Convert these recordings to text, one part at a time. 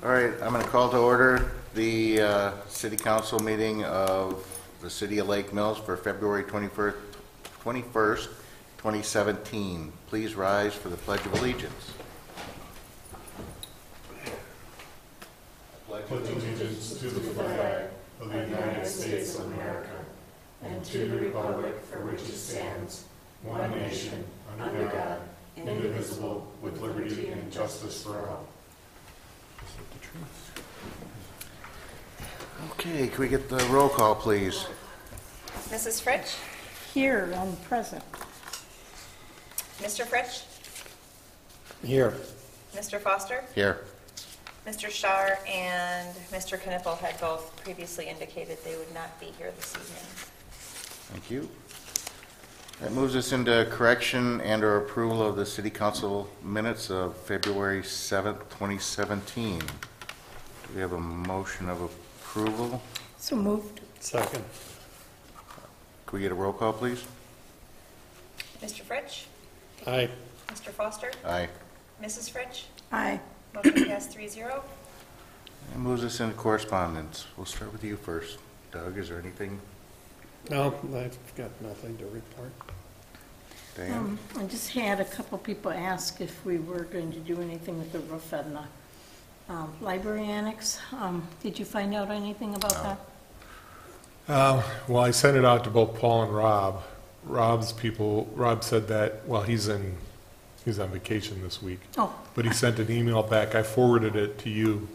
All right, I'm going to call to order the uh, city council meeting of the city of Lake Mills for February 21st, 21st, 2017. Please rise for the Pledge of Allegiance. pledge allegiance to the flag of the United States of America and to the republic for which it stands, one nation, under God, indivisible, with liberty and justice for all. Okay, can we get the roll call, please? Mrs. Fritsch? Here, I'm present. Mr. Fritsch? Here. Mr. Foster? Here. Mr. Shar and Mr. Kniffel had both previously indicated they would not be here this evening. Thank you. That moves us into correction and/or approval of the city council minutes of February 7th, 2017. Do we have a motion of approval? So moved. Second. Can we get a roll call, please? Mr. Fritsch? Aye. Mr. Foster? Aye. Mrs. Fritsch? Aye. Motion passed three zero. That moves us into correspondence. We'll start with you first. Doug, is there anything? No, I've got nothing to report. Dan? Um, I just had a couple people ask if we were going to do anything with the roof on the um, library annex. Um, Did you find out anything about No. that? Uh, Well, I sent it out to both Paul and Rob. Rob's people, Rob said that, well, he's in, he's on vacation this week, Oh, but he sent an email back, I forwarded it to you,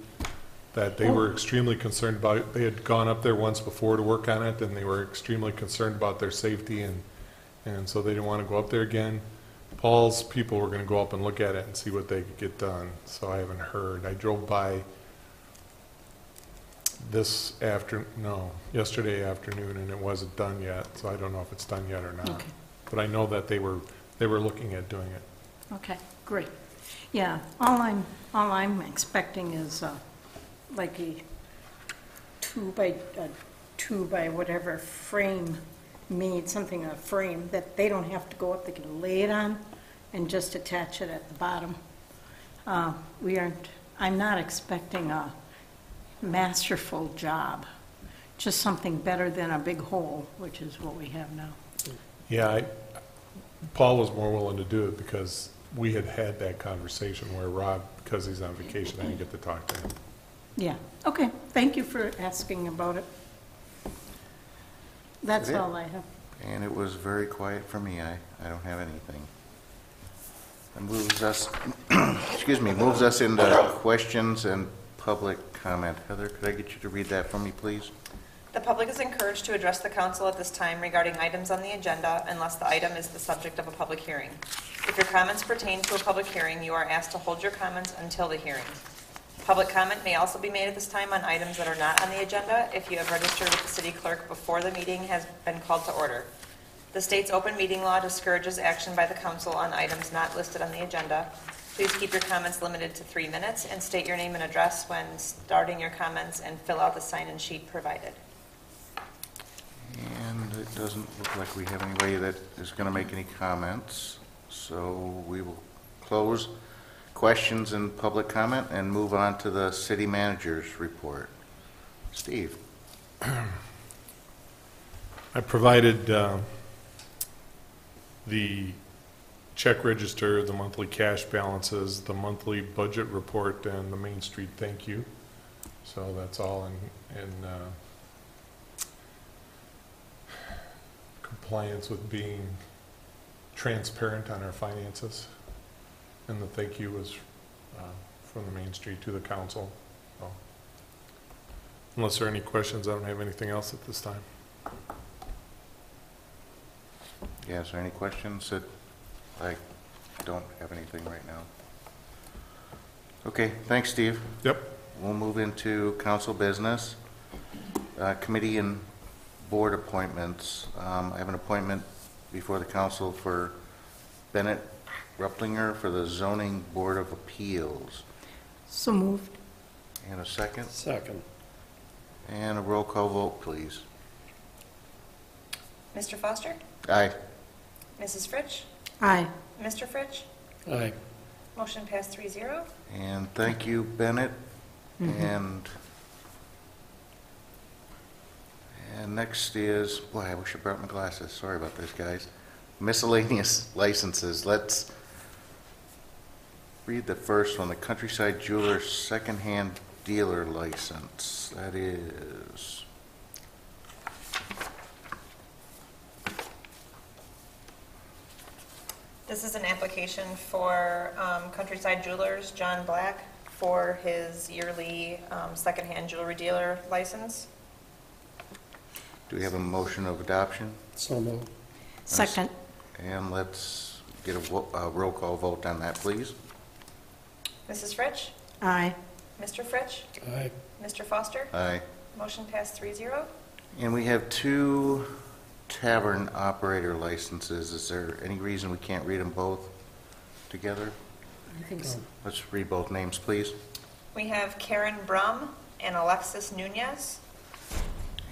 that they were extremely concerned about, they had gone up there once before to work on it, and they were extremely concerned about their safety, and, and so they didn't want to go up there again. Paul's people were going to go up and look at it and see what they could get done, so I haven't heard. I drove by this after, no, yesterday afternoon, and it wasn't done yet, so I don't know if it's done yet or not. okay, But I know that they were, they were looking at doing it. okay, great. Yeah, all I'm, all I'm expecting is uh, like a two by, a two by whatever frame made, something, a frame, that they don't have to go up, they can lay it on and just attach it at the bottom. Uh, We aren't, I'm not expecting a masterful job, just something better than a big hole, which is what we have now. Yeah, I, Paul was more willing to do it because we had had that conversation where Rob, because he's on vacation, I didn't get to talk to him. Yeah, okay, thank you for asking about it. That's Is it? all I have. And it was very quiet for me. I, I don't have anything. That moves us, excuse me, moves us into questions and public comment. Heather, could I get you to read that for me, please? The public is encouraged to address the council at this time regarding items on the agenda unless the item is the subject of a public hearing. If your comments pertain to a public hearing, you are asked to hold your comments until the hearing. Public comment may also be made at this time on items that are not on the agenda if you have registered with the city clerk before the meeting has been called to order. The state's open meeting law discourages action by the council on items not listed on the agenda. Please keep your comments limited to three minutes and state your name and address when starting your comments and fill out the sign-in sheet provided. And it doesn't look like we have anybody that is going to make any comments, so we will close questions and public comment and move on to the city manager's report. Steve? I provided uh, the check register, the monthly cash balances, the monthly budget report, and the Main Street thank you. So that's all in, in uh, compliance with being transparent on our finances. And the thank you was uh, from the Main Street to the council. So, Unless there are any questions, I don't have anything else at this time. Yeah, is there any questions that, I don't have anything right now. Okay, thanks, Steve. Yep. We'll move into council business. Uh, Committee and board appointments. Um, I have an appointment before the council for Bennett Rupplinger for the Zoning Board of Appeals. So moved. And a second, Second. and a roll call vote, please. Mr. Foster? Aye. Mrs. Fritsch? Aye. Mr. Fritsch? Aye. Motion passed three zero. And thank you, Bennett. Mm-hmm. And, and next is, boy, I wish I brought my glasses, sorry about this, guys. Miscellaneous licenses, let's read the first one, the Countryside Jewelers Secondhand Dealer License. That is, This is an application for um, Countryside Jewelers, John Black, for his yearly um, secondhand jewelry dealer license. do we have a motion of adoption? So moved. Second, And let's get a wo- a roll call vote on that, please. Mrs. Fritsch? aye. Mr. Fritsch? Aye. Mr. Foster? Aye. Motion passed three zero. And we have two tavern operator licenses. Is there any reason we can't read them both together? I think so. Let's read both names, please. We have Karen Brum and Alexis Nunez.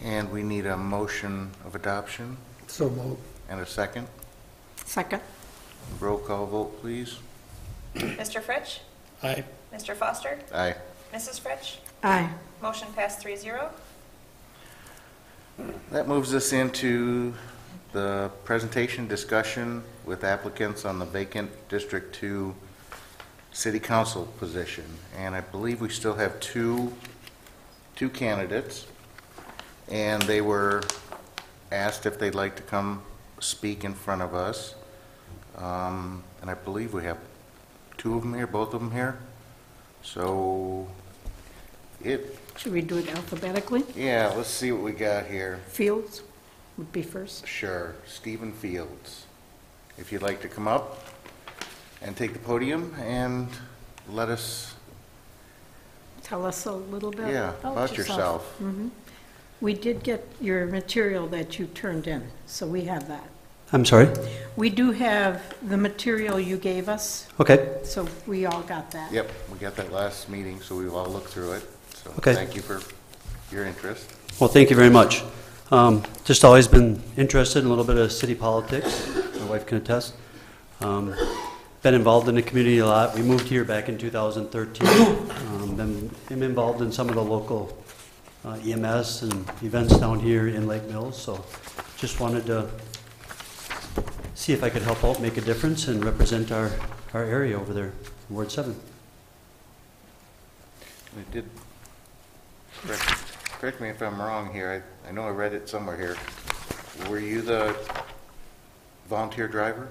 And we need a motion of adoption So moved. and a second. Second, Roll call vote, please. Mr. Fritsch? Aye. Mr. Foster? Aye. Mrs. Fritsch? aye. Motion passed three zero. That moves us into the presentation discussion with applicants on the vacant District 2 City Council position. And I believe we still have two, two candidates. And they were asked if they'd like to come speak in front of us. Um, And I believe we have two of them here, both of them here. So it, Should we do it alphabetically? yeah, let's see what we got here. Fields would be first. Sure, Stephen Fields. If you'd like to come up and take the podium and let us, Tell us a little bit yeah, about yourself. Mhm. We did get your material that you turned in, so we have that. I'm sorry? We do have the material you gave us, Okay, so we all got that. Yep, we got that last meeting, so we've all looked through it. So Okay. thank you for your interest. well, thank you very much. Um, Just always been interested in a little bit of city politics, my wife can attest. Um, Been involved in the community a lot. We moved here back in 2013. Um, Been am involved in some of the local uh, EMS and events down here in Lake Mills, so just wanted to see if I could help out, make a difference, and represent our, our area over there, Ward 7. We did, correct correct me if I'm wrong here, I I know I read it somewhere here. Were you the volunteer driver?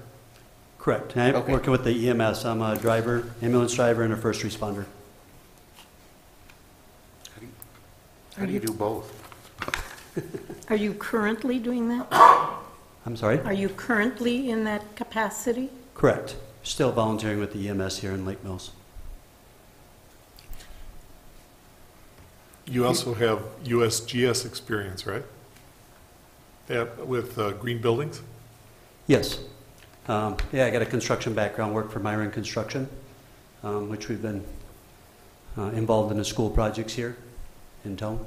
Correct. I'm Okay. working with the EMS. I'm a driver, ambulance driver, and a first responder. How do you- How do you do both? Are you currently doing that? I'm sorry? Are you currently in that capacity? Correct. Still volunteering with the EMS here in Lake Mills. You also have USGS experience, right? Yeah, with uh, green buildings? Yes. Um, Yeah, I got a construction background, worked for Miron Construction, um, which we've been uh, involved in the school projects here in town.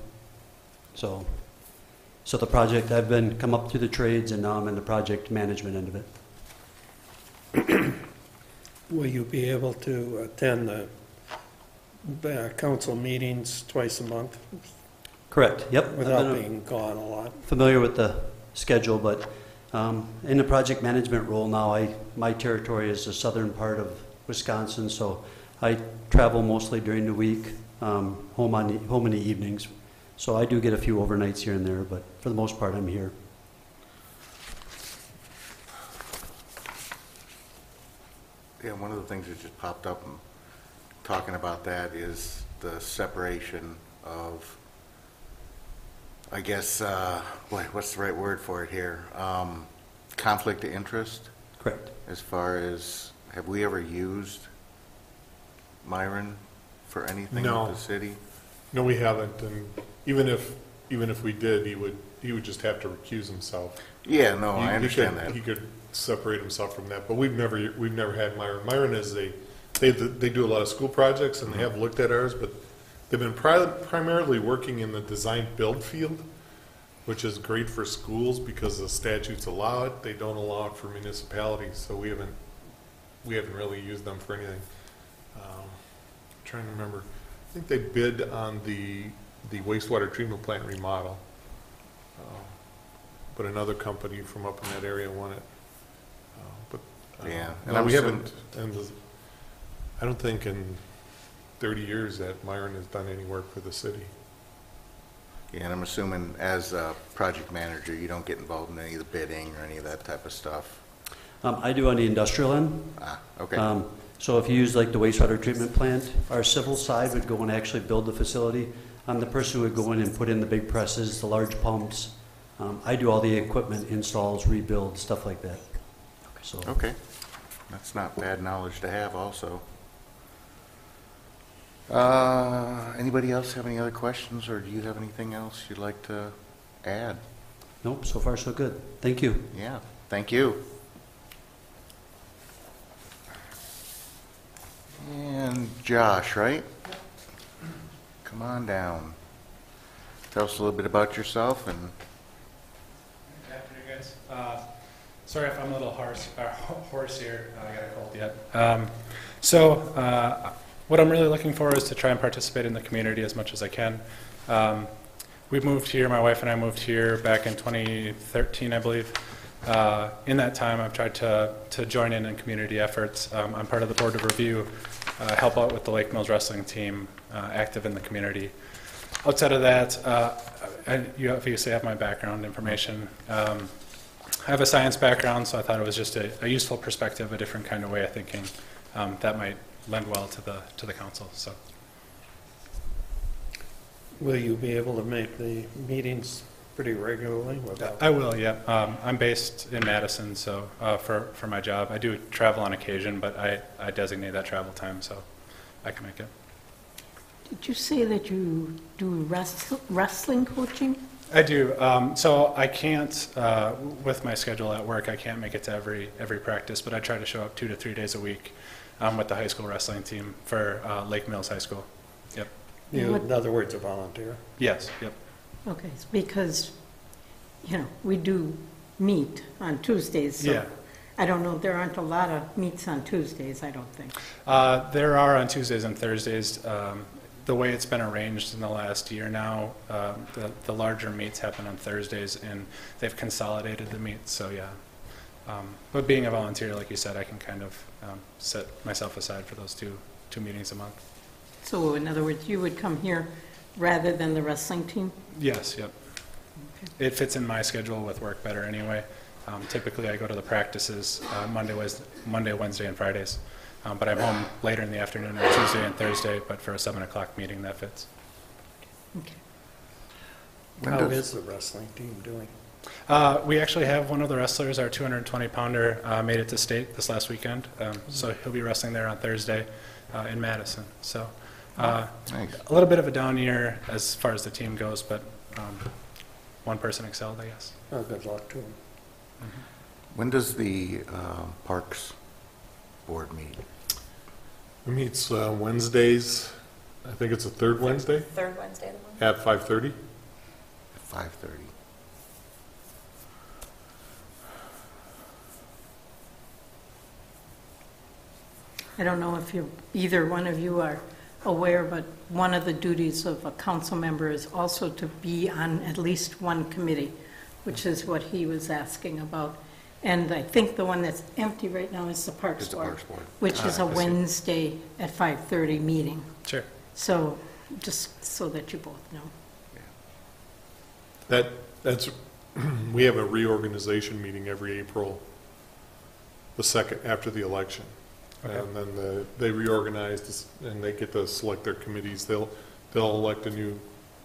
So, so the project, I've been, come up through the trades, and now I'm in the project management end of it. Will you be able to attend the uh, council meetings twice a month Correct, yep. I've without been being gone a lot? familiar with the schedule, but um, in the project management role now, I, my territory is the southern part of Wisconsin, so I travel mostly during the week, um, home on, the- home in the evenings. So I do get a few overnights here and there, but for the most part, I'm here. Yeah, one of the things that just popped up, and talking about that, is the separation of, I guess, uh, boy, what's the right word for it here? Um, Conflict of interest, Correct. as far as, have we ever used Miron for anything No. with the city? No, we haven't, and even if, even if we did, he would, he would just have to recuse himself. Yeah, no, He- I he understand could- that. He could separate himself from that, but we've never, we've never had Miron. Miron is a, they, they do a lot of school projects, and they have looked at ours, but they've been pri- primarily working in the design-build field, which is great for schools because the statutes allow it, they don't allow it for municipalities, so we haven't, we haven't really used them for anything. Um, Trying to remember, I think they bid on the, the wastewater treatment plant remodel. Uh, But another company from up in that area won it. Uh, But, uh, Yeah, and no, I'm we assuming- haven't, and the- I don't think in thirty years that Miron has done any work for the city. Yeah, and I'm assuming as a project manager, you don't get involved in any of the bidding or any of that type of stuff? Um, I do on the industrial end. Ah, okay, Um, So if you use like the wastewater treatment plant, our civil side would go and actually build the facility. I'm the person who would go in and put in the big presses, the large pumps. Um, I do all the equipment installs, rebuild, stuff like that. So, okay. That's not bad knowledge to have also. Uh, Anybody else have any other questions, or do you have anything else you'd like to add? nope, so far so good. Thank you. Yeah, thank you. And Josh, right? Come on down. Tell us a little bit about yourself and, Good afternoon, guys. Uh, Sorry if I'm a little hoarse, uh, hoarse here, I got a cold yet. Um, So, uh, what I'm really looking for is to try and participate in the community as much as I can. Um, We moved here, my wife and I moved here back in 2013, I believe. Uh, In that time, I've tried to, to join in in community efforts. Um, I'm part of the Board of Review, uh, help out with the Lake Mills Wrestling Team, uh, active in the community. Outside of that, uh, I- you obviously have my background information. Um, I have a science background, so I thought it was just a a useful perspective, a different kind of way of thinking um, that might lend well to the, to the council, so. Will you be able to make the meetings pretty regularly without? I will, yeah. Um, I'm based in Madison, so, uh, for, for my job. I do travel on occasion, but I, I designate that travel time, so I can make it. Did you say that you do wrest- wrestling coaching? I do. Um, so I can't, uh, with my schedule at work, I can't make it to every every practice, but I try to show up two to three days a week um, with the high school wrestling team for uh, Lake Mills High School. Yep. You, What- in other words, a volunteer? Yes. Yep. Okay, it's because, you know, we do meet on Tuesdays, so Yeah. I don't know, there aren't a lot of meets on Tuesdays, I don't think. Uh, there are on Tuesdays and Thursdays. Um, the way it's been arranged in the last year now, um, the, the larger meets happen on Thursdays, and they've consolidated the meets. So yeah. Um, but being a volunteer, like you said, I can kind of um, set myself aside for those two two meetings a month. So in other words, you would come here rather than the wrestling team? Yes, yep. It fits in my schedule with work better anyway. Um, typically, I go to the practices uh, Monday, Wes- Monday, Wednesday, and Fridays. Um, but I'm home later in the afternoon on Tuesday and Thursday, but for a 7 o'clock meeting, that fits. Okay. When How does- is the wrestling team doing? Uh, we actually have one of the wrestlers, our 220 pounder, uh, made it to state this last weekend. Um, so he'll be wrestling there on Thursday uh, in Madison. So uh, nice. a little bit of a down year as far as the team goes, but um, one person excelled, I guess. Oh, good luck to them. When does the uh, Parks Board meet? It meets uh, Wednesdays, I think it's the third Wednesday Third Wednesday of the month? at 5:30. At 5:30. I don't know if you, either one of you are aware, but one of the duties of a council member is also to be on at least one committee, which is what he was asking about. And I think the one that's empty right now is the Parks Is the Board, Parks Board. which is Ah, a I see. Wednesday at 5:30 meeting. Sure. So, just so that you both know. That, that's, we have a reorganization meeting every April, the second after the election. Okay. And then the, they reorganize this- and they get to select their committees. They'll, they'll elect a new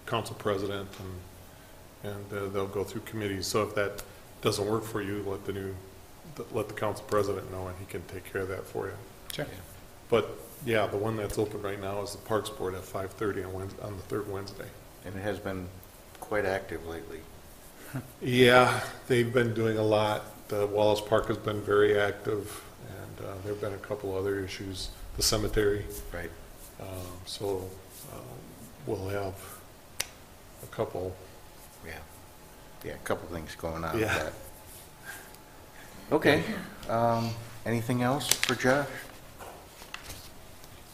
council president and, and uh, they'll go through committees. So if that doesn't work for you, let the new, let the council president know and he can take care of that for you. Sure. But, yeah, the one that's open right now is the Parks Board at 5:30 on Wednesday, on the third Wednesday. And it has been quite active lately. Yeah, they've been doing a lot. The Wallace Park has been very active, and uh, there've been a couple other issues, the cemetery. Right. Um, So um, we'll have a couple, Yeah. Yeah, a couple things going on with Yeah. that. Okay. um, Anything else for Josh?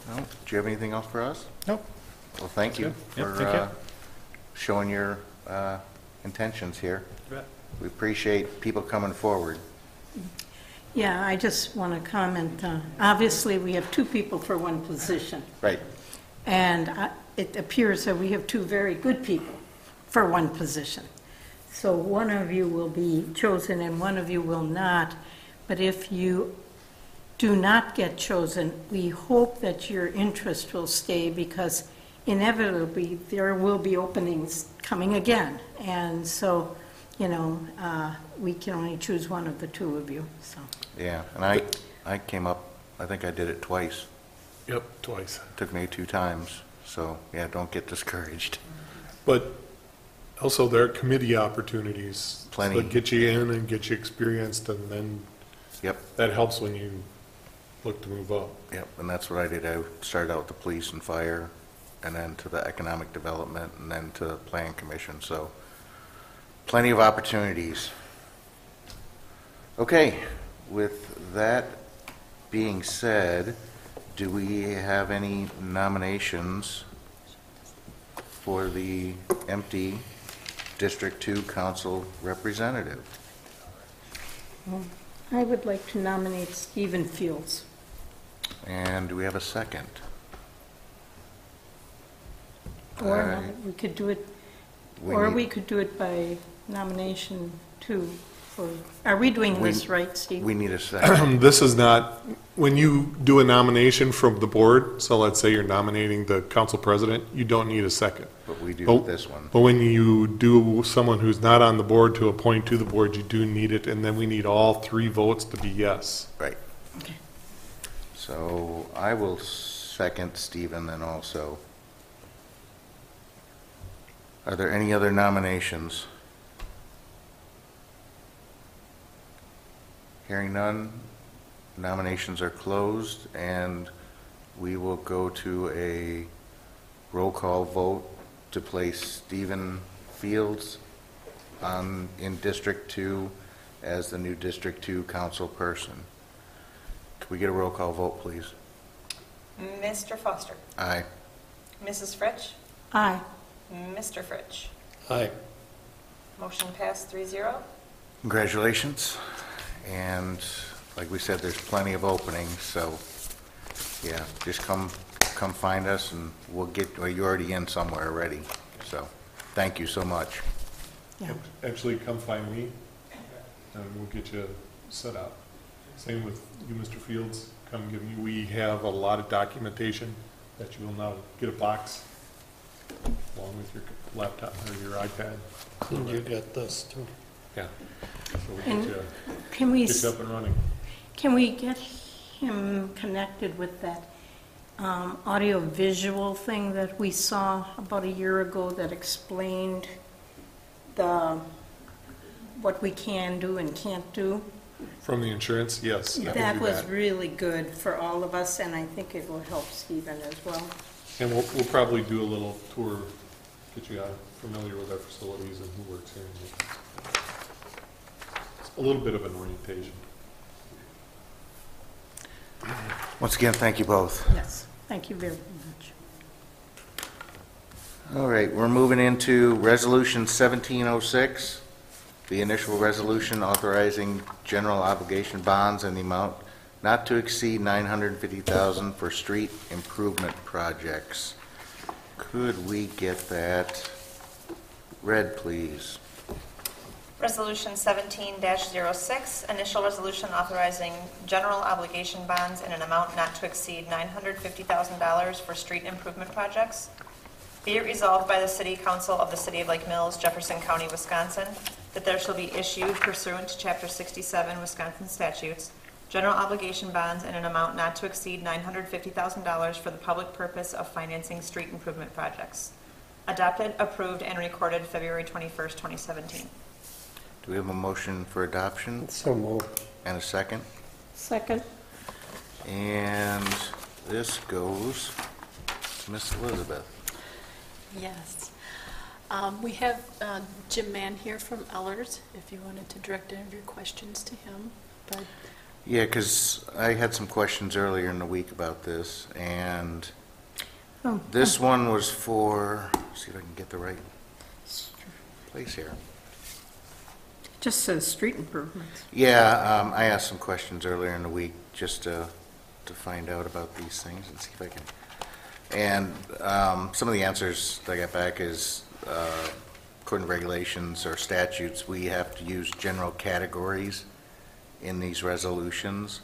No? Do you have anything else for us? Nope. Well, thank you Yep, for thank you. uh, showing your uh, intentions here. You. We appreciate people coming forward. Yeah, I just want to comment, uh, obviously, we have two people for one position. Right. And I- it appears that we have two very good people for one position. So one of you will be chosen and one of you will not. But if you do not get chosen, we hope that your interest will stay because inevitably there will be openings coming again. And so, you know, uh, we can only choose one of the two of you, so. Yeah, and I, I came up, I think I did it twice. Yep, twice. Took me two times, so, yeah, don't get discouraged. But also there are committee opportunities. Plenty. That get you in and get you experienced, and then Yep, that helps when you look to move up. yep, and that's what I did. I started out with the police and fire, and then to the economic development, and then to the plan commission, so plenty of opportunities. Okay, with that being said, do we have any nominations for the empty District Two Council representative? I would like to nominate Stephen Fields. And do we have a second? Or Uh, we could do it, or need- we could do it by nomination too. For, are we doing We- this right, Steve? We need a second. This is not, when you do a nomination from the board, so let's say you're nominating the council president, you don't need a second. But we do with this one. But when you do someone who's not on the board to appoint to the board, you do need it, and then we need all three votes to be yes. Right. Okay. So I will second Stephen then also. Are there any other nominations? Hearing none, nominations are closed, and we will go to a roll call vote to place Stephen Fields on, in District Two as the new District Two council person. Could we get a roll call vote, please? Mr. Foster, Aye. Mrs. Fritsch, Aye. Mr. Fritsch. Aye. Motion passed three zero. Congratulations. And like we said, there's plenty of openings, so, yeah, just come, come find us and we'll get, well, you're already in somewhere already, so, thank you so much. Yeah. Actually, come find me, and we'll get you set up. Same with you, Mr. Fields, come give me, we have a lot of documentation that you will now get a box along with your laptop or your iPad. And you got this too. Yeah. So we get And- you, Can we, get you up and running. can we get him connected with that um, audio-visual thing that we saw about a year ago that explained the, what we can do and can't do? From the insurance, yes. I can That do was really good for all of us, and I think it will help Stephen as well. And we'll, we'll probably do a little tour, get you uh, familiar with our facilities and who works here. A little bit of an orientation. Once again, thank you both. Yes, thank you very much. All right, we're moving into Resolution 1706, the initial resolution authorizing general obligation bonds in the amount not to exceed 950000 for street improvement projects. Could we get that read, please? Resolution 17-06, initial resolution authorizing general obligation bonds in an amount not to exceed $950,000 for street improvement projects. Be it resolved by the City Council of the City of Lake Mills, Jefferson County, Wisconsin, that there shall be issued pursuant to Chapter 67 Wisconsin statutes, general obligation bonds in an amount not to exceed $950,000 for the public purpose of financing street improvement projects. Adopted, approved, and recorded February 21st, 2017. Do we have a motion for adoption So moved. and a second? Second? And this goes to Miss Elizabeth. Yes. Um, We have uh, Jim Mann here from Ehlers, if you wanted to direct any of your questions to him. But Yeah, because I had some questions earlier in the week about this, and Oh, This one was for, see if I can get the right place here. Just says street improvements. Yeah, um, I asked some questions earlier in the week just to, to find out about these things and see if I can. And, um, some of the answers that I got back is, uh, according to regulations or statutes, we have to use general categories in these resolutions.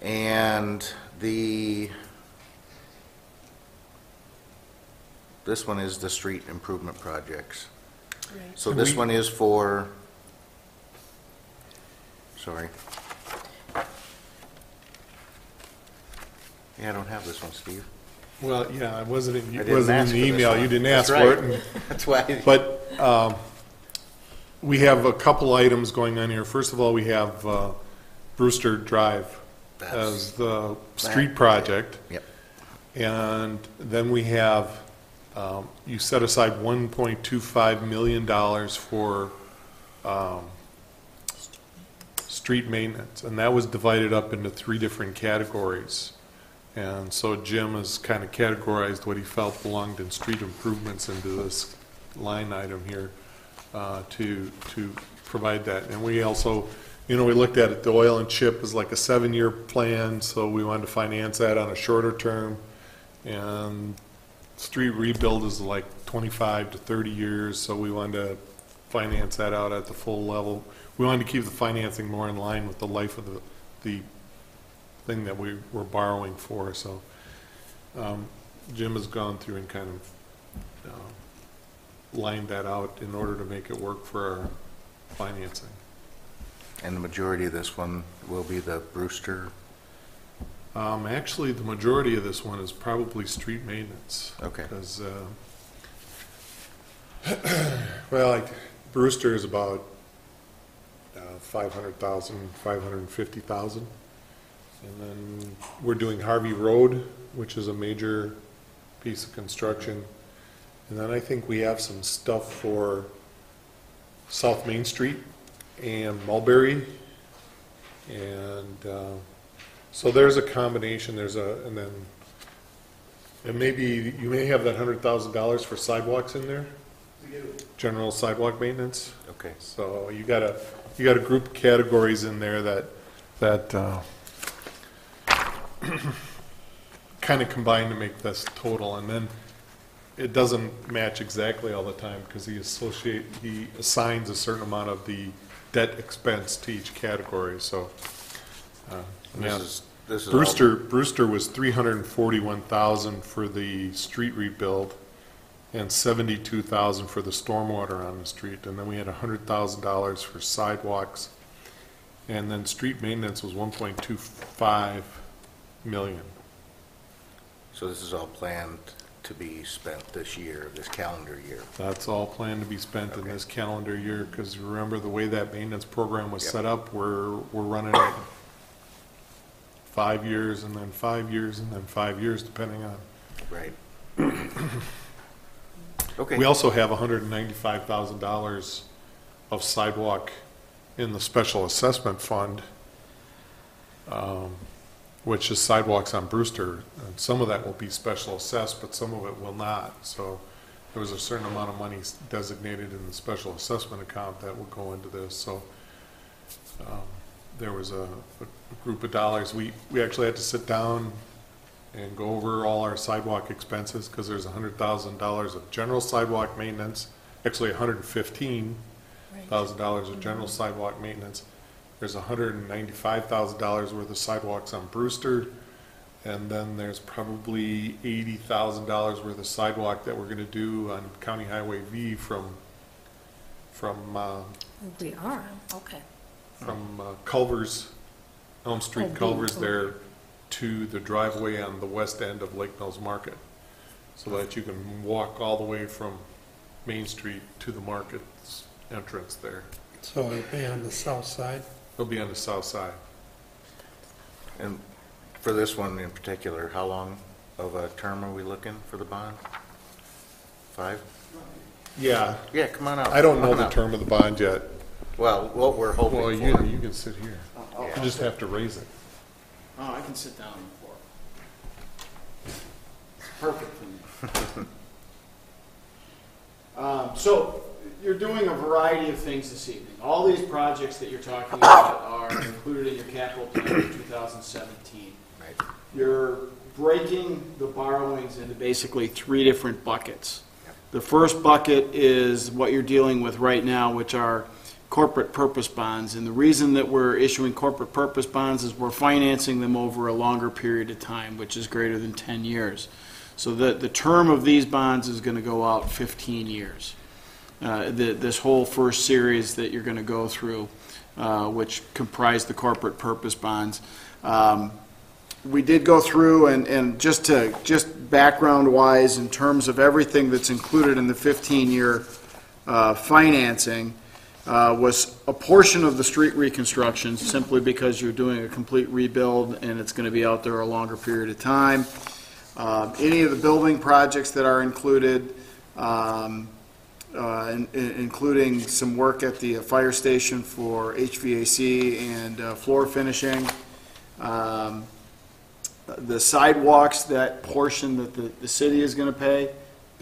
And the, this one is the street improvement projects. So Can this we- one is for, sorry. Yeah, I don't have this one, Steve. Well, yeah, it wasn't, in- I it didn't wasn't in ask the this email, one. you didn't That's ask for it. right. and- That's why. But um, we have a couple items going on here. First of all, we have uh, Brewster Drive That's- as the street That- project. Yep. And then we have, um, you set aside $1.25 million for um, street maintenance, and that was divided up into three different categories. And so Jim has kind of categorized what he felt belonged in street improvements into this line item here uh, to, to provide that. And we also, you know, we looked at it, the oil and chip is like a seven-year plan, so we wanted to finance that on a shorter term. And street rebuild is like 25 to 30 years, so we wanted to finance that out at the full level. We wanted to keep the financing more in line with the life of the, the thing that we were borrowing for, so um, Jim has gone through and kind of uh, lined that out in order to make it work for our financing. And the majority of this one will be the Brewster, Um, Actually, the majority of this one is probably street maintenance. Okay. Because, well, like Brewster is about uh, 500,000, 550,000. And then we're doing Harvey Road, which is a major piece of construction. And then I think we have some stuff for South Main Street and Mulberry. And uh, so there's a combination, there's a, and then, and maybe, you may have that hundred thousand dollars for sidewalks in there? General sidewalk maintenance? okay. So you got a, you got a group of categories in there that, that, uh, kind of combine to make this total, and then it doesn't match exactly all the time, because he associate, he assigns a certain amount of the debt expense to each category, so. uh, yeah. This is, this is. all- Brewster, Brewster was three hundred and forty-one thousand for the street rebuild and seventy-two thousand for the stormwater on the street. And then we had hundred thousand dollars for sidewalks. And then street maintenance was one point two five million. So this is all planned to be spent this year, this calendar year. That's all planned to be spent in this calendar year, because remember, the way that maintenance program was Yep. set up, we're, we're running it five years, and then five years, and then five years, depending on Right. We also have hundred and ninety-five thousand dollars of sidewalk in the special assessment fund, um, which is sidewalks on Brewster. And some of that will be special assessed, but some of it will not. So there was a certain amount of money designated in the special assessment account that will go into this, so um, there was a, a group of dollars. We, we actually had to sit down and go over all our sidewalk expenses, because there's hundred thousand dollars of general sidewalk maintenance, actually hundred and fifteen thousand dollars of general sidewalk maintenance. There's hundred and ninety-five thousand dollars worth of sidewalks on Brewster, and then there's probably eighty thousand dollars worth of sidewalk that we're gonna do on County Highway V from, from, uh, We are, okay. from uh, Culvers, Elm Oh, Street V, Culvers oh. there to the driveway on the west end of Lake Mills Market, so that you can walk all the way from Main Street to the market's entrance there. So it'll be on the south side? It'll be on the south side. And for this one in particular, how long of a term are we looking for the bond? Five? Yeah, Yeah, come on out. I don't know Come on the out. term of the bond yet. Well, what we're Well, hoping you, for. you can sit here. Oh, oh, You just have to raise it. Oh, I can sit down on the floor. It's perfect for me. Um, So, you're doing a variety of things this evening. All these projects that you're talking about are included in your capital plan for 2017. Right. You're breaking the borrowings into basically three different buckets. The first bucket is what you're dealing with right now, which are corporate purpose bonds. And the reason that we're issuing corporate purpose bonds is we're financing them over a longer period of time, which is greater than 10 years. So the, the term of these bonds is going to go out 15 years. Uh, the- This whole first series that you're going to go through, uh, which comprise the corporate purpose bonds. Um, we did go through and, and just to, just background-wise, in terms of everything that's included in the 15-year uh, financing, uh, was a portion of the street reconstruction, simply because you're doing a complete rebuild and it's going to be out there a longer period of time. Uh, Any of the building projects that are included, um, uh, in- in- including some work at the fire station for HVAC and uh, floor finishing. Um, the sidewalks, that portion that the, the city is gonna pay,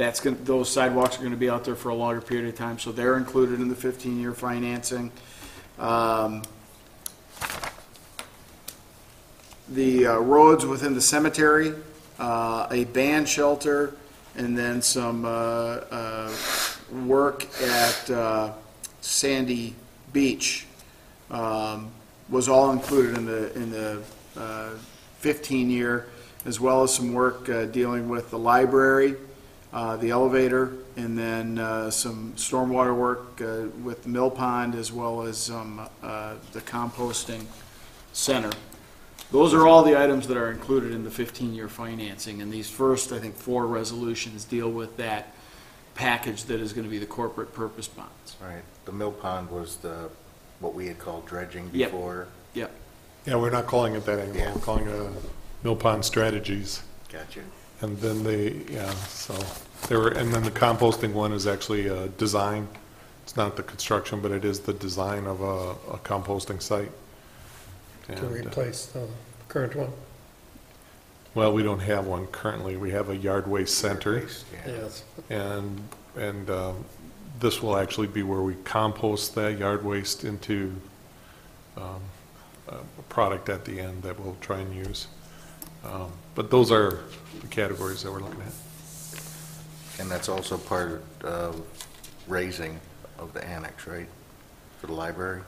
that's gonna, those sidewalks are gonna be out there for a longer period of time, so they're included in the fifteen-year financing. Um, The uh, roads within the cemetery, uh, a band shelter, and then some, uh, uh, work at, uh, Sandy Beach, um, was all included in the, in the, uh, 15-year, as well as some work uh, dealing with the library, uh, the elevator, and then uh, some stormwater work uh, with the mill pond, as well as um, uh, the composting center. Those are all the items that are included in the 15-year financing, and these first, I think, four resolutions deal with that package that is going to be the corporate purpose bonds. Right. The mill pond was the, what we had called dredging Yep. before. Yep. Yeah, we're not calling it that anymore. Yeah. We're calling it uh, Mill Pond Strategies. Gotcha. And then they, yeah, so, they were, and then the composting one is actually a design. It's not the construction, but it is the design of a, a composting site. To And, uh, replace the current one? Well, we don't have one currently. We have a yard waste center. Yeah. Yes. And, and um, this will actually be where we compost that yard waste into um, a product at the end that we'll try and use. Um, But those are the categories that we're looking at. And that's also part of raising of the annex, right? For the library?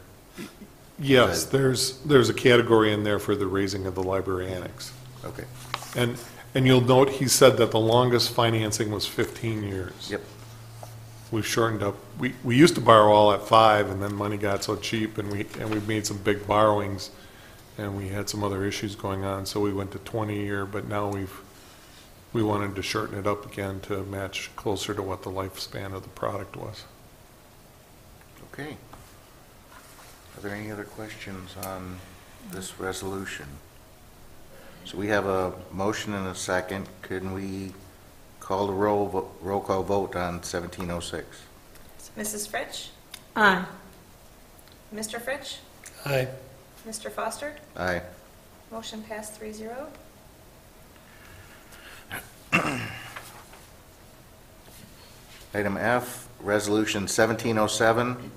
Yes, Right. there's, there's a category in there for the raising of the library annex. Okay. And, and you'll note, he said that the longest financing was 15 years. Yep. We've shortened up, we, we used to borrow all at five, and then money got so cheap, and we, and we made some big borrowings, and we had some other issues going on, so we went to 20 year, but now we've, we wanted to shorten it up again to match closer to what the lifespan of the product was. Okay. Are there any other questions on this resolution? So we have a motion and a second. Can we call the roll, vo- roll call vote on 1706? Mrs. Fritsch? Aye. Mr. Fritsch? Aye. Mr. Foster? Aye. Motion passed three zero. Item F, Resolution 1707,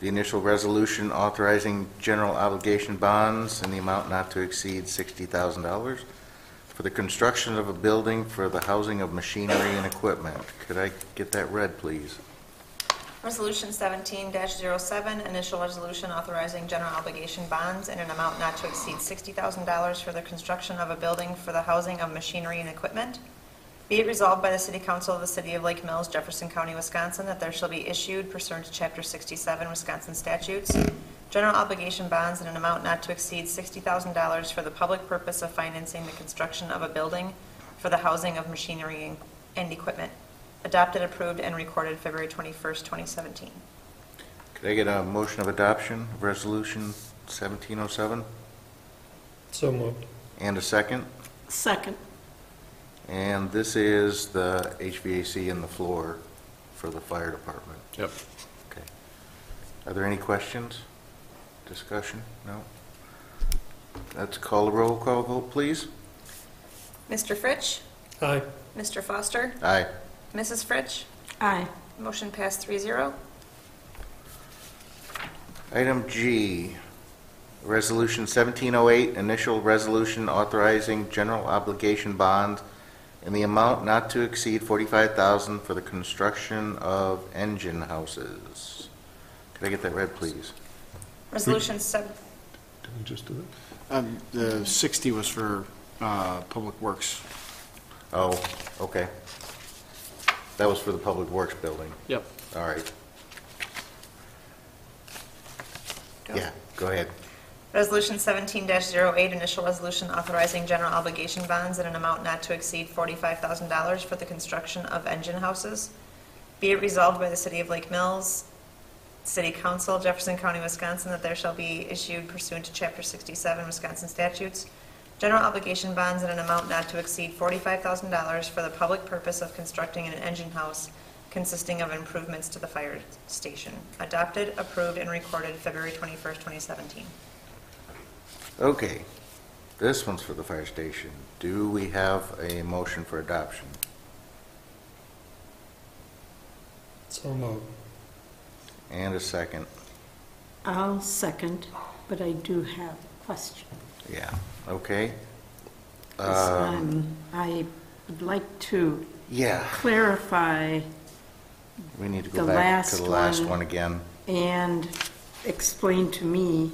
the initial resolution authorizing general obligation bonds in the amount not to exceed $60,000 for the construction of a building for the housing of machinery and equipment. Could I get that read, please? Resolution 17-07, initial resolution authorizing general obligation bonds in an amount not to exceed $60,000 for the construction of a building for the housing of machinery and equipment. Be it resolved by the City Council of the City of Lake Mills, Jefferson County, Wisconsin, that there shall be issued pursuant to Chapter 67 Wisconsin statutes, general obligation bonds in an amount not to exceed $60,000 for the public purpose of financing the construction of a building for the housing of machinery and equipment. Adopted, approved, and recorded February 21st, 2017. Could I get a motion of adoption of Resolution 1707? So moved. And a second? Second. And this is the HVAC in the floor for the fire department. Yep. Okay. Are there any questions? Discussion? No? Let's call a roll call vote, please. Mr. Fritsch? Aye. Mr. Foster? Aye. Mrs. Fritsch? Aye. Motion passed 3-0. Item G, Resolution 1708, initial resolution authorizing general obligation bond in the amount not to exceed 45000 for the construction of engine houses. Could I get that read, please? Resolution seven, Didn't we just do that? Um, The 60 was for uh, Public Works. Oh, okay. That was for the Public Works Building. Yep. All right. Yeah, go ahead. Resolution 17-08, initial resolution authorizing general obligation bonds in an amount not to exceed $45,000 for the construction of engine houses. Be it resolved by the City of Lake Mills, City Council, Jefferson County, Wisconsin, that there shall be issued pursuant to Chapter 67 Wisconsin statutes, general obligation bonds in an amount not to exceed $45,000 for the public purpose of constructing an engine house consisting of improvements to the fire station. Adopted, approved, and recorded February 21st, 2017. Okay, this one's for the fire station. Do we have a motion for adoption? So moved. And a second? I'll second, but I do have a question. Yeah, okay. This, Um, I would like to Yeah, clarify we need to The go back to last the last one. one again. and explain to me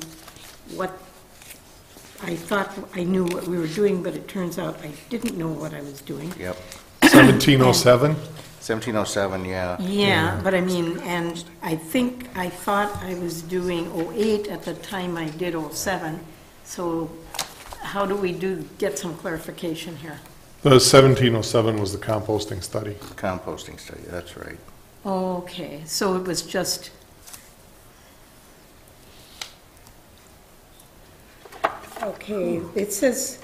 what, I thought I knew what we were doing, but it turns out I didn't know what I was doing. Yep, 1707? 1707, yeah. Yeah, but I mean, and I think, I thought I was doing '08 at the time I did '07, so how do we do, get some clarification here? The 1707 was the composting study. Composting study, that's right. Okay, so it was just... Okay, it says,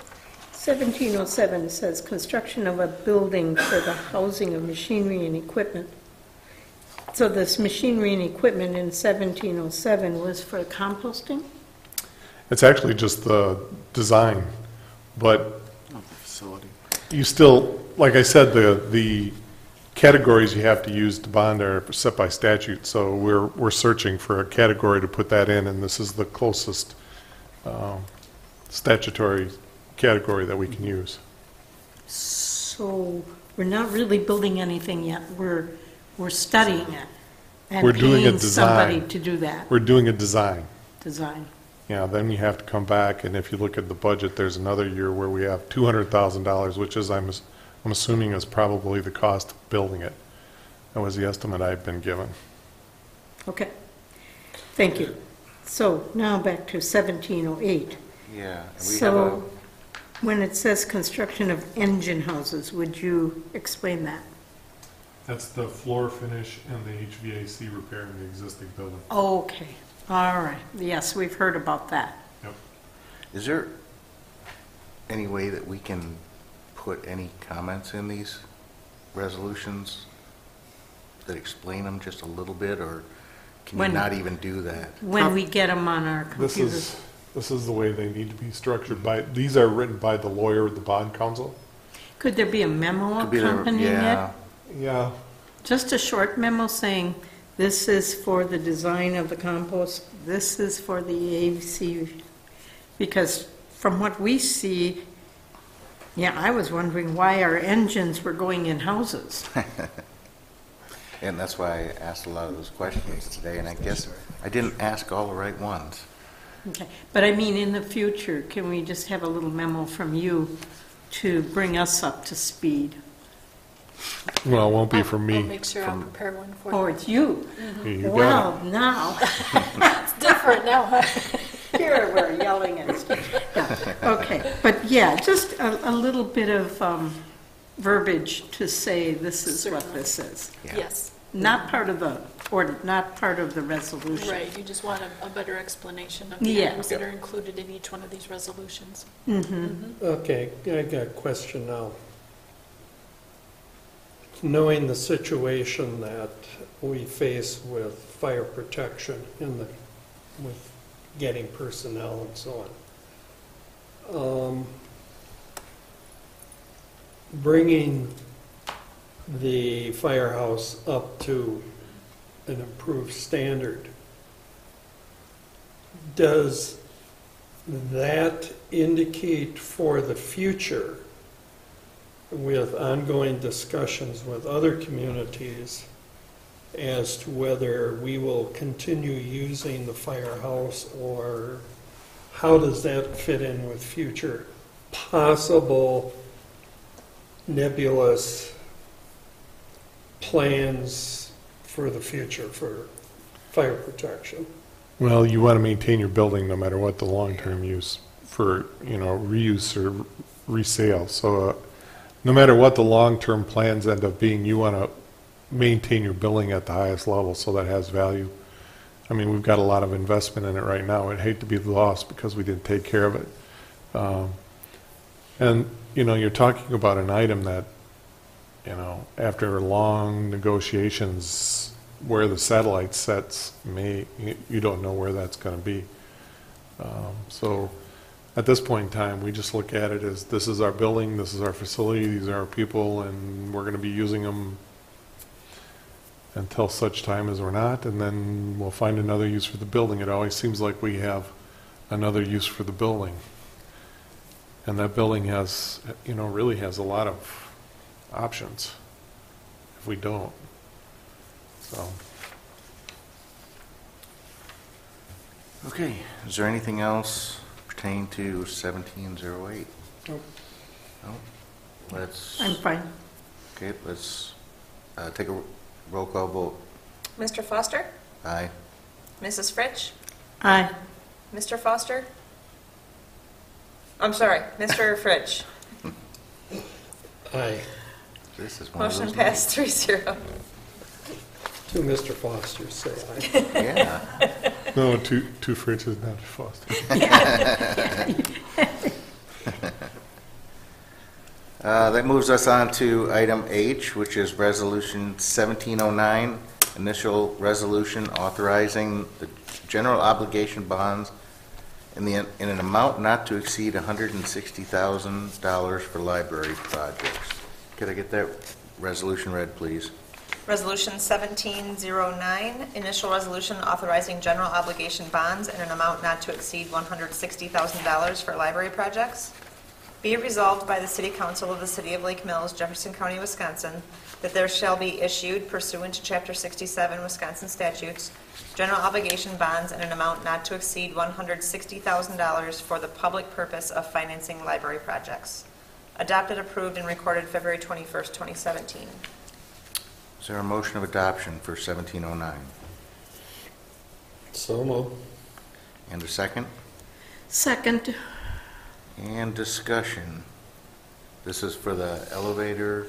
1707 says, "Construction of a building for the housing of machinery and equipment." So this machinery and equipment in 1707 was for composting? It's actually just the design, but facility. you still, like I said, the, the categories you have to use to bond are set by statute, so we're, we're searching for a category to put that in, and this is the closest um, statutory category that we can use. So we're not really building anything yet, we're, we're studying it. We're doing a And paying somebody design. to do that, We're doing a design. design. Yeah, then you have to come back, and if you look at the budget, there's another year where we have $200,000, which is, I'm, ass- I'm assuming is probably the cost of building it. That was the estimate I've been given. Okay, thank you. So now back to 1708. Yeah. and we have a- So when it says construction of engine houses, would you explain that? That's the floor finish and the HVAC repair in the existing building. Okay, all right, yes, we've heard about that. Is there any way that we can put any comments in these resolutions that explain them just a little bit, or can you When- not even do that? When we get them on our This computers. is, this is the way they need to be structured by, these are written by the lawyer, of the bond counsel. Could there be a memo Could be the- accompanying it? Yeah, Yeah, Just a short memo saying, this is for the design of the compost, this is for the AVC, because from what we see, yeah, I was wondering why our engines were going in houses. and that's why I asked a lot of those questions today, and I guess I didn't ask all the right ones. Okay, but I mean, in the future, can we just have a little memo from you to bring us up to speed? Well, it won't be for me. I'll me. make sure I'll prepare one for Or you. it's you? You got Well, now, It's different now, huh? here we're yelling and stuff. Yeah, Okay, but yeah, just a, a little bit of um, verbiage to say this is what this is. Yeah. Yes, Not part of the, or not part of the resolution. right, you just want a, a better explanation of the Yeah. items that are included in each one of these resolutions. Mm-hmm. Okay, I got a question now. Knowing the situation that we face with fire protection in the, with getting personnel and so on, um, bringing the firehouse up to an improved standard. Does that indicate for the future, with ongoing discussions with other communities, as to whether we will continue using the firehouse, or how does that fit in with future possible nebulous plans for the future for fire protection? Well, you want to maintain your building no matter what the long-term use for, you know, reuse or resale. So uh, no matter what the long-term plans end up being, you want to maintain your billing at the highest level so that has value. I mean, we've got a lot of investment in it right now. I'd hate to be lost because we didn't take care of it. Um, And, you know, you're talking about an item that, you know, after long negotiations, where the satellite sets may, you- don't know where that's going to be. Um, So at this point in time, we just look at it as, this is our building, this is our facility, these are our people, and we're going to be using them until such time as we're not, and then we'll find another use for the building. It always seems like we have another use for the building. And that building has, you know, really has a lot of options if we don't. So, Okay, is there anything else pertaining to 1708? Nope. No? Let's, I'm fine. okay, let's uh, take a roll call vote. Mr. Foster? Aye. Mrs. Fritsch? Aye. Mr. Foster? I'm sorry, Mr. Fritsch. Aye, This is one of Motion those. passed three zero. To Mr. Foster, say aye. Yeah. no, two, two Fritsches, not Foster. Uh, That moves us on to item H, which is Resolution 1709, initial resolution authorizing the general obligation bonds in the, in an amount not to exceed $160,000 for library projects. Could I get that resolution read, please? Resolution 1709, initial resolution authorizing general obligation bonds in an amount not to exceed $160,000 for library projects. Be it resolved by the City Council of the City of Lake Mills, Jefferson County, Wisconsin, that there shall be issued pursuant to Chapter 67 Wisconsin statutes, general obligation bonds in an amount not to exceed $160,000 for the public purpose of financing library projects. Adopted, approved, and recorded February 21st, 2017. Is there a motion of adoption for 1709? So moved. And a second? Second, And discussion. This is for the elevator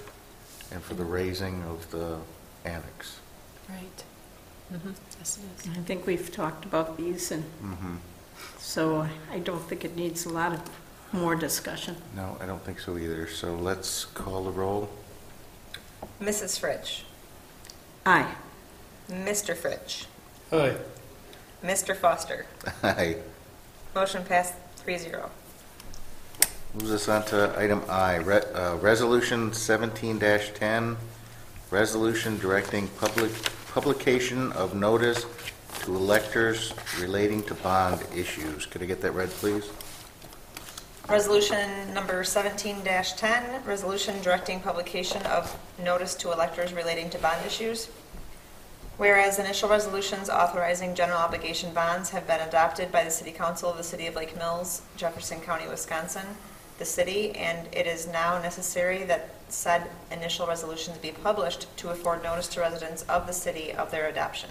and for the raising of the annex. Right. Mhm. Yes, it is. I think we've talked about these, and Mhm. so I don't think it needs a lot of more discussion. No, I don't think so either. So let's call the roll. Mrs. Fritsch. Aye. Mr. Fritsch. Aye, Mr. Foster. Aye. Motion passed three zero. Moves us on to item I, Re- uh, Resolution 17-10, resolution directing public, publication of notice to electors relating to bond issues. Could I get that read, please? Resolution number 17-10, resolution directing publication of notice to electors relating to bond issues. Whereas initial resolutions authorizing general obligation bonds have been adopted by the City Council of the City of Lake Mills, Jefferson County, Wisconsin, the city, and it is now necessary that said initial resolutions be published to afford notice to residents of the city of their adoption.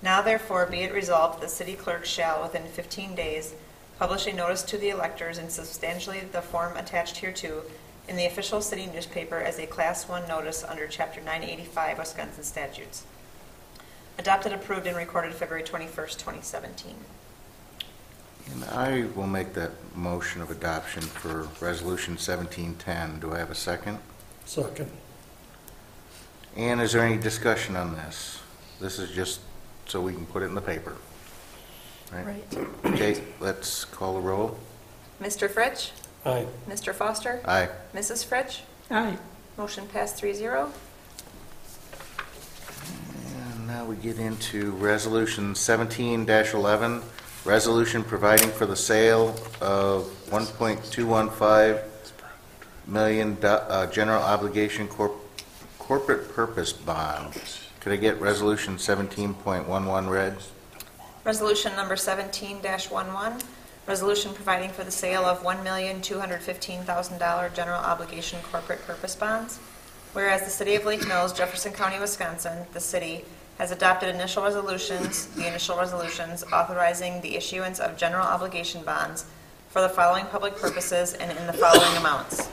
Now therefore be it resolved, that the city clerk shall, within 15 days, publish a notice to the electors in substantially the form attached hereto in the official city newspaper as a Class 1 notice under Chapter 985 Wisconsin statutes. Adopted, approved, and recorded February 21st, 2017. And I will make that motion of adoption for Resolution 1710. Do I have a second? second. And is there any discussion on this? This is just so we can put it in the paper. Right. Okay, let's call the roll. Mr. Fritsch? Aye. Mr. Foster? Aye. Mrs. Fritsch? Aye. Motion passed three zero. Now we get into Resolution 17-11, resolution providing for the sale of 1.215 million uh, general obligation corp- corporate purpose bond. Could I get Resolution 17.11 read? Resolution number 17-11, resolution providing for the sale of $1,215,000 general obligation corporate purpose bonds. Whereas the City of Lake Mills, Jefferson County, Wisconsin, the city, has adopted initial resolutions, the initial resolutions authorizing the issuance of general obligation bonds for the following public purposes and in the following amounts.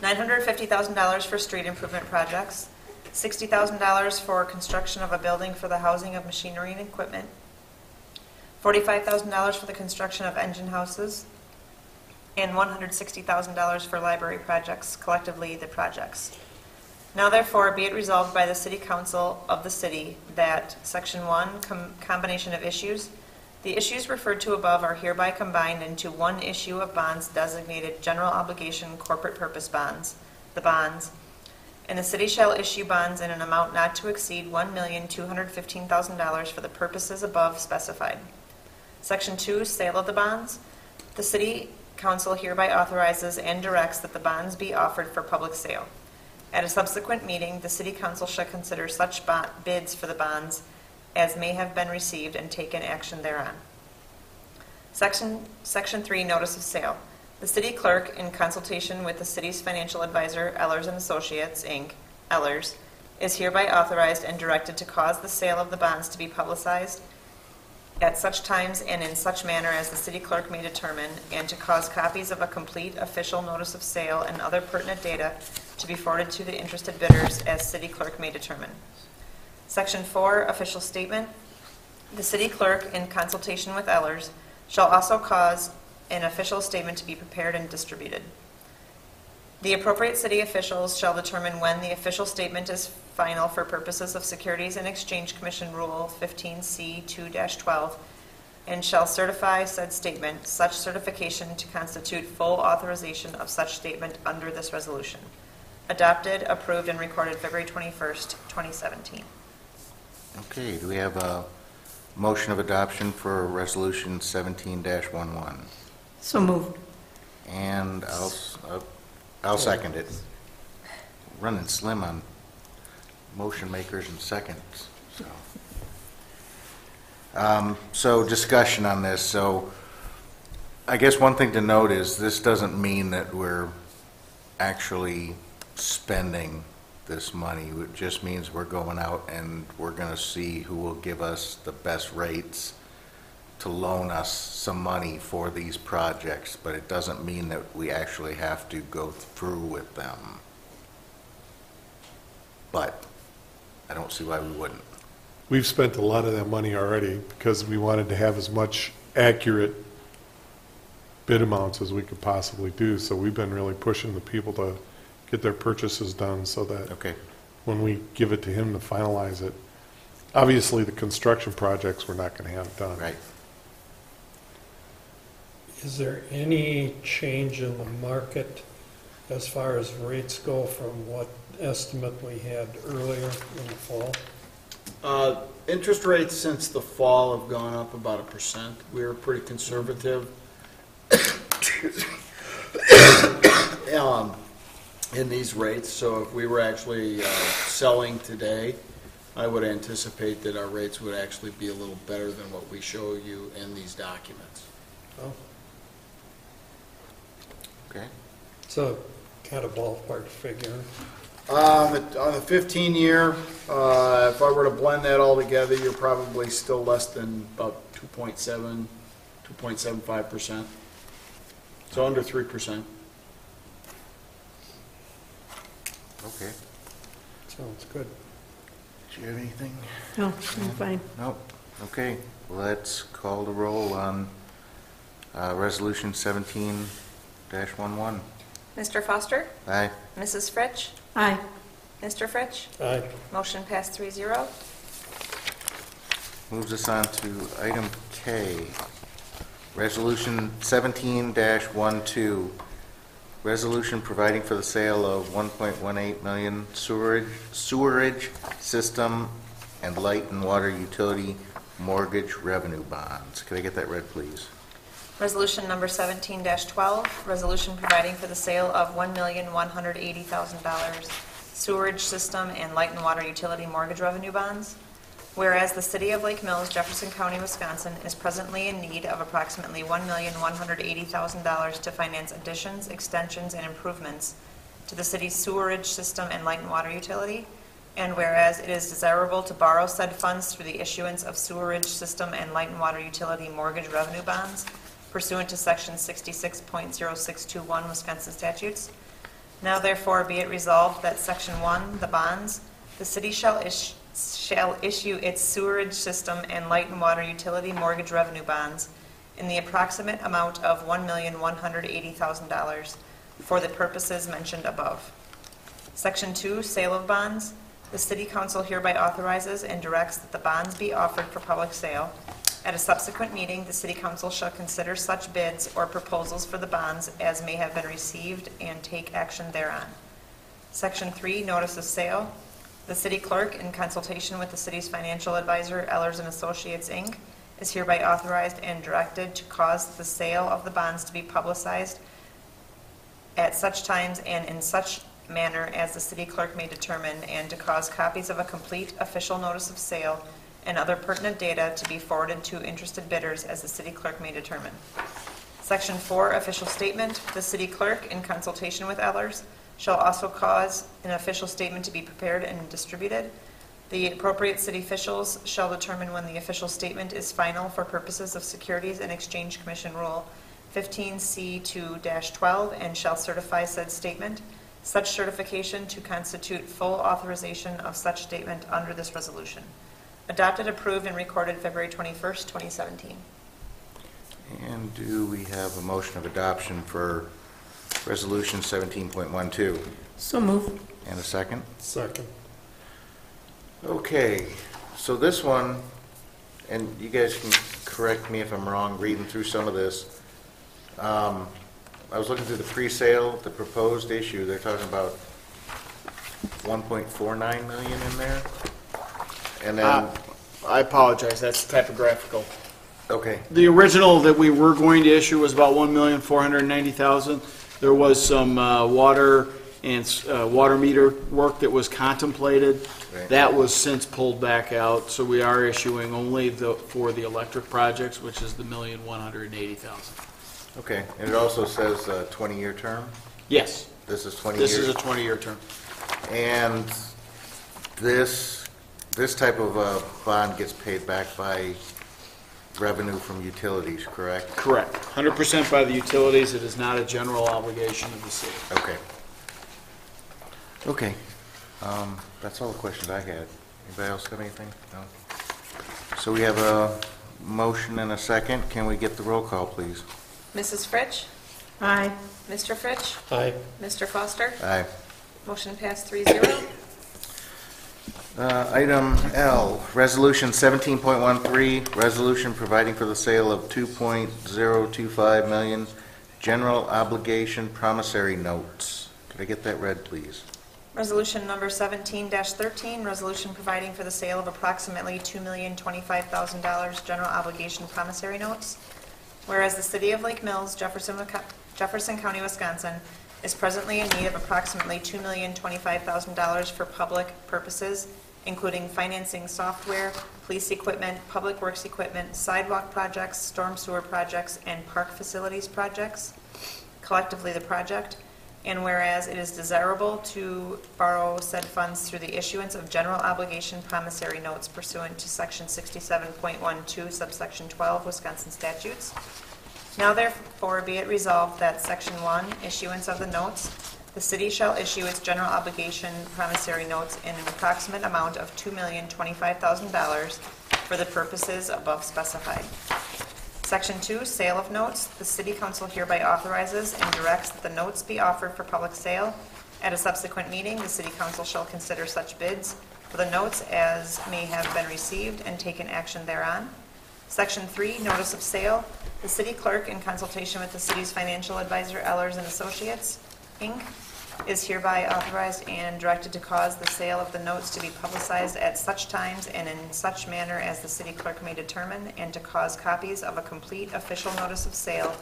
$950,000 for street improvement projects, $60,000 for construction of a building for the housing of machinery and equipment, $45,000 for the construction of engine houses, and $160,000 for library projects, collectively the projects. Now therefore be it resolved by the City Council of the city that Section 1, com- combination of issues, the issues referred to above are hereby combined into one issue of bonds designated general obligation corporate purpose bonds, the bonds, and the city shall issue bonds in an amount not to exceed $1,215,000 for the purposes above specified. Section 2, sale of the bonds. The city council hereby authorizes and directs that the bonds be offered for public sale. At a subsequent meeting, the city council shall consider such bo- bids for the bonds as may have been received and taken action thereon. Section, Section 3, notice of sale. The city clerk, in consultation with the city's financial advisor, Ehlers and Associates, Inc., Ehlers, is hereby authorized and directed to cause the sale of the bonds to be publicized at such times and in such manner as the city clerk may determine, and to cause copies of a complete official notice of sale and other pertinent data to be forwarded to the interested bidders as city clerk may determine. Section 4, official statement. The city clerk, in consultation with Ehlers, shall also cause an official statement to be prepared and distributed. The appropriate city officials shall determine when the official statement is final for purposes of Securities and Exchange Commission Rule 15C 2-12, and shall certify said statement, such certification to constitute full authorization of such statement under this resolution. Adopted, approved, and recorded February 21st, 2017. Okay, do we have a motion of adoption for Resolution 17-11? So moved. And I'll, uh, I'll second it. Running slim on motion makers and seconds, so. Um, So discussion on this, so I guess one thing to note is this doesn't mean that we're actually spending this money. It just means we're going out and we're going to see who will give us the best rates to loan us some money for these projects, but it doesn't mean that we actually have to go through with them. But I don't see why we wouldn't. We've spent a lot of that money already because we wanted to have as much accurate bid amounts as we could possibly do. So we've been really pushing the people to get their purchases done so that Okay, when we give it to him to finalize it, obviously the construction projects, we're not going to have done. right. Is there any change in the market as far as rates go from what estimate we had earlier in the fall? Uh, Interest rates since the fall have gone up about a percent. We were pretty conservative um, in these rates, so if we were actually uh, selling today, I would anticipate that our rates would actually be a little better than what we show you in these documents. Oh, Okay, So, kind of ballpark figure. Um, it- On the 15-year, uh, if I were to blend that all together, you're probably still less than about 2.7, 2.75%. So under 3%. okay. Sounds good. Do you have anything? No, I'm fine. Nope. Okay, let's call the roll on uh, Resolution 17-11. Mr. Foster? Aye. Mrs. Fritsch? Aye. Mr. Fritsch? Aye. Motion passed 3-0. Moves us on to item K, Resolution 17-12, resolution providing for the sale of 1.18 million sewerage, sewerage system and light and water utility mortgage revenue bonds. Could I get that read, please? Resolution number 17-12, resolution providing for the sale of $1,180,000 sewerage system and light and water utility mortgage revenue bonds. Whereas the city of Lake Mills, Jefferson County, Wisconsin is presently in need of approximately $1,180,000 to finance additions, extensions, and improvements to the city's sewerage system and light and water utility. And whereas it is desirable to borrow said funds through the issuance of sewerage system and light and water utility mortgage revenue bonds pursuant to section 66.0621 Wisconsin statutes. Now therefore be it resolved that section one, the bonds, the city shall issue, shall issue its sewerage system and light and water utility mortgage revenue bonds in the approximate amount of one million one hundred eighty thousand dollars for the purposes mentioned above. Section two, sale of bonds. The city council hereby authorizes and directs that the bonds be offered for public sale. At a subsequent meeting, the city council shall consider such bids or proposals for the bonds as may have been received and take action thereon. Section three, notice of sale. The city clerk, in consultation with the city's financial advisor, Ehlers and Associates, Inc., is hereby authorized and directed to cause the sale of the bonds to be publicized at such times and in such manner as the city clerk may determine, and to cause copies of a complete official notice of sale and other pertinent data to be forwarded to interested bidders as the city clerk may determine. Section 4, official statement. The city clerk, in consultation with Ehlers, shall also cause an official statement to be prepared and distributed. The appropriate city officials shall determine when the official statement is final for purposes of Securities and Exchange Commission Rule 15C2-12 and shall certify said statement. Such certification to constitute full authorization of such statement under this resolution. Adopted, approved, and recorded February 21st, 2017. And do we have a motion of adoption for Resolution 17.12? So move. And a second? Second. Okay, so this one, and you guys can correct me if I'm wrong, reading through some of this. Um, I was looking through the pre-sale, the proposed issue, they're talking about 1.49 million in there? And then, Uh, I apologize, that's typographical. okay, The original that we were going to issue was about one million, four hundred and ninety thousand. There was some, uh, water and, uh, water meter work that was contemplated. Right. That was since pulled back out, so we are issuing only the, for the electric projects, which is the million, one hundred and eighty thousand. okay. And it also says uh 20-year term? Yes, This is 20 years? this is a twenty-year term. And this, this type of uh, bond gets paid back by revenue from utilities, correct? Correct. Hundred percent by the utilities. It is not a general obligation of the city. Okay. Okay. Um, That's all the questions I had. Anybody else have anything? No? So we have a motion and a second. Can we get the roll call, please? Mrs. Fritsch? Aye. Mr. Fritsch? Aye. Mr. Foster? Aye. Motion passed 3-0. Uh, Item L, Resolution 17.13, resolution providing for the sale of 2.025 million general obligation promissory notes. Could I get that read, please? Resolution number 17-13, resolution providing for the sale of approximately $2,025,000 general obligation promissory notes. Whereas the city of Lake Mills, Jefferson, Jefferson County, Wisconsin, is presently in need of approximately $2,025,000 for public purposes, including financing software, police equipment, public works equipment, sidewalk projects, storm sewer projects, and park facilities projects, collectively the project. And whereas it is desirable to borrow said funds through the issuance of general obligation promissory notes pursuant to Section 67.12 subsection 12 Wisconsin statutes. Now therefore be it resolved that Section 1, issuance of the notes, the city shall issue its general obligation promissory notes in an approximate amount of $2,025,000 for the purposes above specified. Section 2, sale of notes. The city council hereby authorizes and directs that the notes be offered for public sale. At a subsequent meeting, the city council shall consider such bids for the notes as may have been received and taken action thereon. Section 3, notice of sale. The city clerk, in consultation with the city's financial advisor, Ehlers and Associates, Inc., is hereby authorized and directed to cause the sale of the notes to be publicized at such times and in such manner as the city clerk may determine, and to cause copies of a complete official notice of sale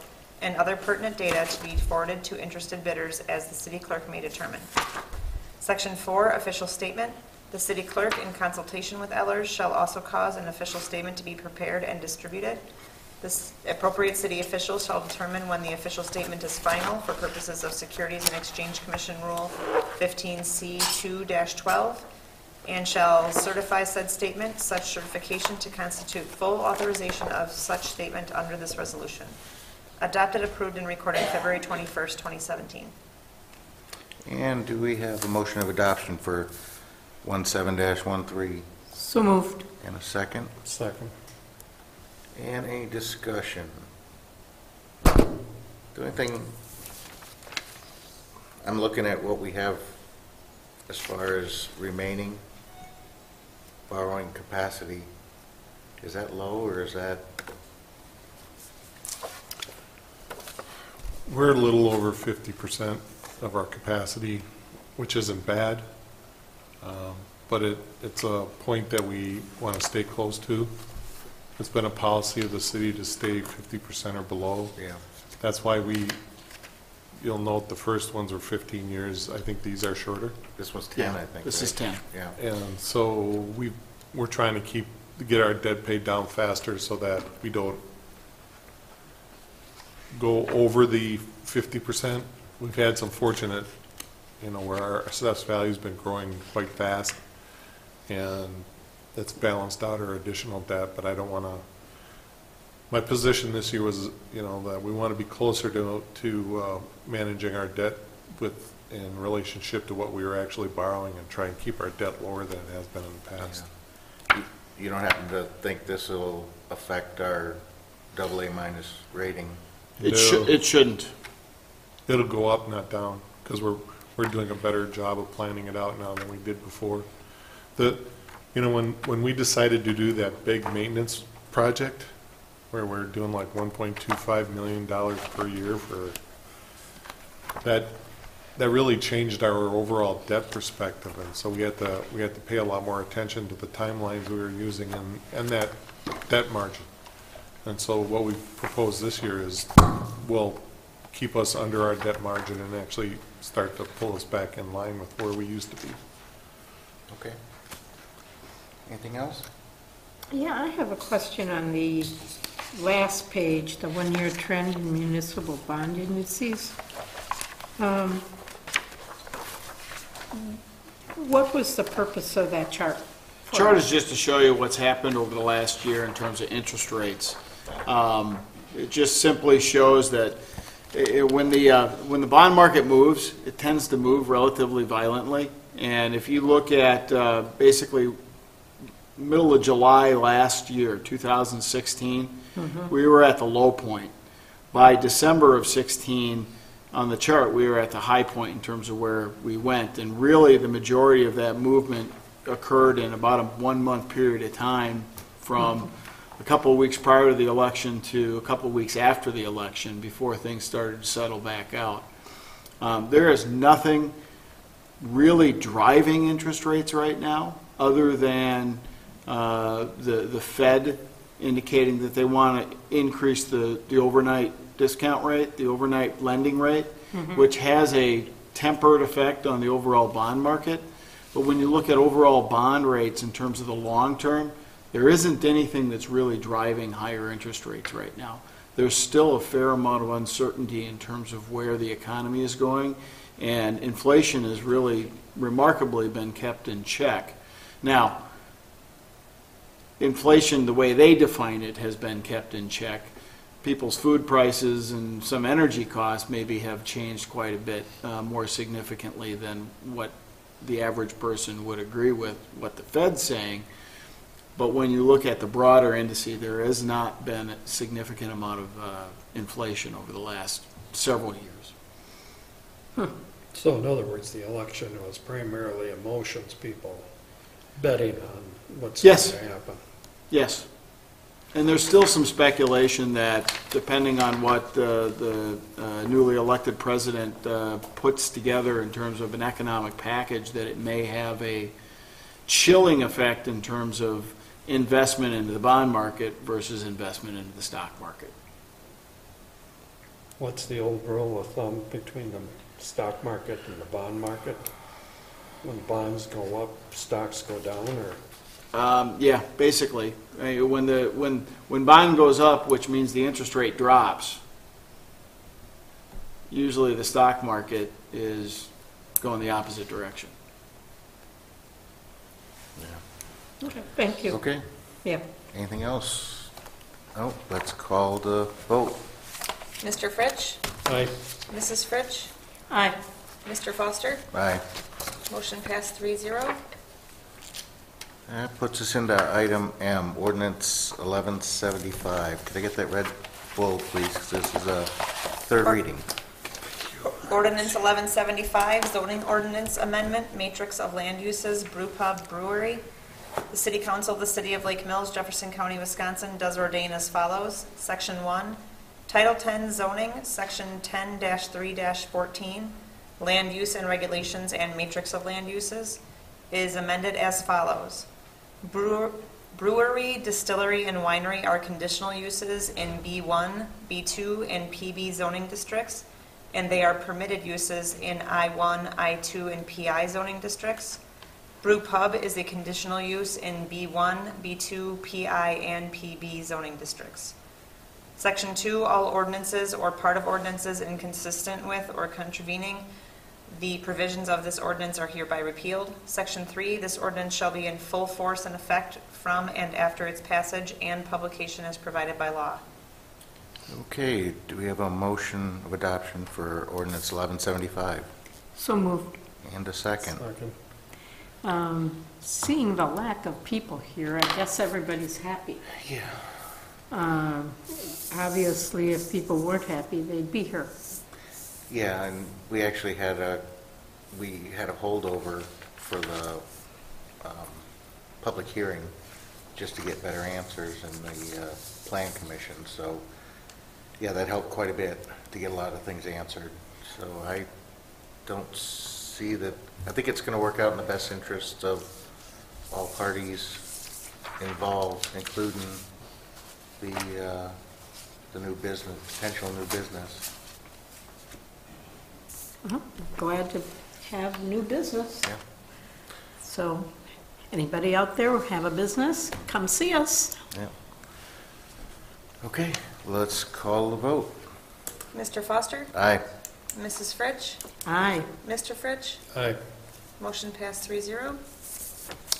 and other pertinent data to be forwarded to interested bidders as the city clerk may determine. Section 4, official statement. The city clerk, in consultation with Ehlers, shall also cause an official statement to be prepared and distributed. This appropriate city officials shall determine when the official statement is final for purposes of Securities and Exchange Commission Rule 15C2-12, and shall certify said statement, such certification to constitute full authorization of such statement under this resolution. Adopted, approved, and recorded February 21st, 2017. And do we have a motion of adoption for 17-13 So moved. and a second? Second. And any discussion? The only thing, I'm looking at what we have as far as remaining borrowing capacity. Is that low or is that, We're a little over fifty percent of our capacity, which isn't bad. Um, But it, it's a point that we want to stay close to. It's been a policy of the city to stay fifty percent or below. yeah, That's why we, you'll note the first ones were fifteen years. I think these are shorter. this was 10, I think. This is 10. Yeah, And so we, we're trying to keep, get our debt paid down faster so that we don't go over the fifty percent. We've had some fortunate, you know, where our assessed value's been growing quite fast, and that's balanced out our additional debt, but I don't want to, my position this year was, you know, that we want to be closer to, to uh, managing our debt with, in relationship to what we were actually borrowing and try and keep our debt lower than it has been in the past. You- you don't happen to think this will affect our double A minus rating? It should, No. it shouldn't. It'll go up, not down, because we're, we're doing a better job of planning it out now than we did before. The, you know, when, when we decided to do that big maintenance project, where we're doing like one point two five million dollars per year for, that, that really changed our overall debt perspective, and so we had to, we had to pay a lot more attention to the timelines we were using and, and that debt margin. And so what we propose this year is, will keep us under our debt margin and actually start to pull us back in line with where we used to be. Okay. Anything else? Yeah, I have a question on the last page, the one-year trend in municipal bond indices. Um, What was the purpose of that chart? for? Chart is just to show you what's happened over the last year in terms of interest rates. Um, It just simply shows that i- i- when the, uh, when the bond market moves, it tends to move relatively violently. And if you look at uh, basically middle of July last year, 2016, we were at the low point. By December of 16, on the chart, we were at the high point in terms of where we went. And really, the majority of that movement occurred in about a one-month period of time from a couple of weeks prior to the election to a couple of weeks after the election before things started to settle back out. Um, There is nothing really driving interest rates right now, other than uh, the the Fed indicating that they want to increase the the overnight discount rate, the overnight lending rate, which has a tempered effect on the overall bond market. But when you look at overall bond rates in terms of the long term, there isn't anything that's really driving higher interest rates right now. There's still a fair amount of uncertainty in terms of where the economy is going, and inflation has really remarkably been kept in check. Now, inflation, the way they define it, has been kept in check. People's food prices and some energy costs maybe have changed quite a bit uh, more significantly than what the average person would agree with, what the Fed's saying. But when you look at the broader indice, there has not been a significant amount of uh, inflation over the last several years. So in other words, the election was primarily emotions, people betting on what's going to happen. Yes. And there's still some speculation that, depending on what uh, the uh, newly elected president uh, puts together in terms of an economic package, that it may have a chilling effect in terms of investment into the bond market versus investment into the stock market. What's the old rule of thumb between the stock market and the bond market? When bonds go up, stocks go down, or? Um, yeah, basically. I mean, When the, when, when bond goes up, which means the interest rate drops, usually the stock market is going the opposite direction. Okay, Thank you. Okay, Yeah. anything else? No, let's call the vote. Mr. Fritsch? Aye. Mrs. Fritsch? Aye. Mr. Foster? Aye. Motion passed three zero. That puts us into item M, ordinance 1175. Could I get that red bold, please, this is a third reading. Ordinance 1175, zoning ordinance amendment, matrix of land uses, brew pub brewery. The City Council of the City of Lake Mills, Jefferson County, Wisconsin does ordain as follows. Section 1, Title 10 zoning, Section 10-3-14, land use and regulations and matrix of land uses, is amended as follows. Brewer- Brewery, distillery, and winery are conditional uses in B1, B2, and PB zoning districts, and they are permitted uses in I1, I2, and PI zoning districts. Brew pub is a conditional use in B1, B2, PI, and PB zoning districts. Section 2, all ordinances or part of ordinances inconsistent with or contravening the provisions of this ordinance are hereby repealed. Section 3, this ordinance shall be in full force and effect from and after its passage and publication as provided by law. Okay, do we have a motion of adoption for ordinance 1175? So moved. And a second. Second. Um, Seeing the lack of people here, I guess everybody's happy. Yeah. Um, Obviously, if people weren't happy, they'd be here. Yeah, and we actually had a, we had a holdover for the um, public hearing just to get better answers in the uh, plan commission. So, yeah, that helped quite a bit to get a lot of things answered. So I don't see that, I think it's going to work out in the best interest of all parties involved, including the, uh, the new business, potential new business. Uh-huh. Glad to have new business. Yeah. So, anybody out there who have a business, come see us. Yeah. Okay, let's call the vote. Mr. Foster? Aye. Mrs. Fritsch? Aye. Mr. Fritsch? Aye. Motion passed three zero.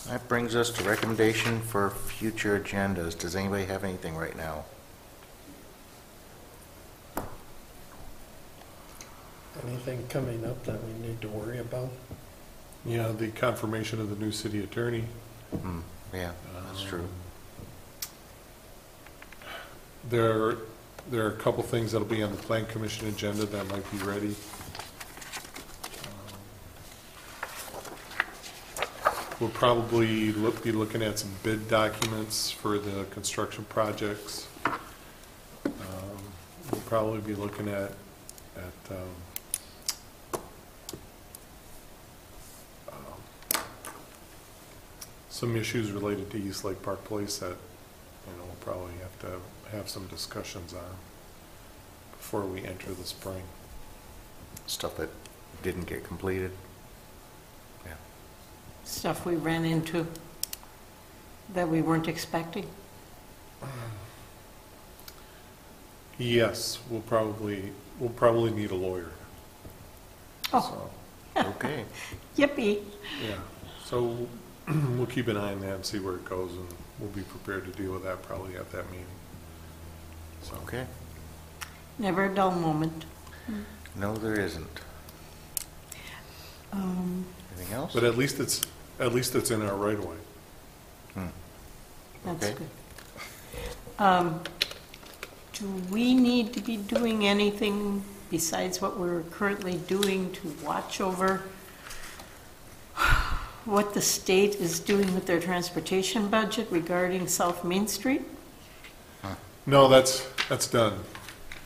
That brings us to recommendation for future agendas. Does anybody have anything right now? Anything coming up that we need to worry about? Yeah, the confirmation of the new city attorney. Hmm, Yeah, that's true. There, there are a couple things that'll be on the plan commission agenda that might be ready. We'll probably look, be looking at some bid documents for the construction projects. Um, We'll probably be looking at, at, um, some issues related to East Lake Park Place that, you know, we'll probably have to have some discussions on before we enter the spring. Stuff that didn't get completed. Yeah. Stuff we ran into that we weren't expecting. Yes, we'll probably, we'll probably need a lawyer. Oh, So, Okay. yippee. Yeah, so we'll keep an eye on that and see where it goes, and we'll be prepared to deal with that probably at that meeting. So, Okay. Never a dull moment. No, there isn't. Um, Anything else? But at least it's, at least it's in our right of way. Hmm. That's Okay. good. Um, Do we need to be doing anything besides what we're currently doing to watch over what the state is doing with their transportation budget regarding South Main Street? No, that's, that's done.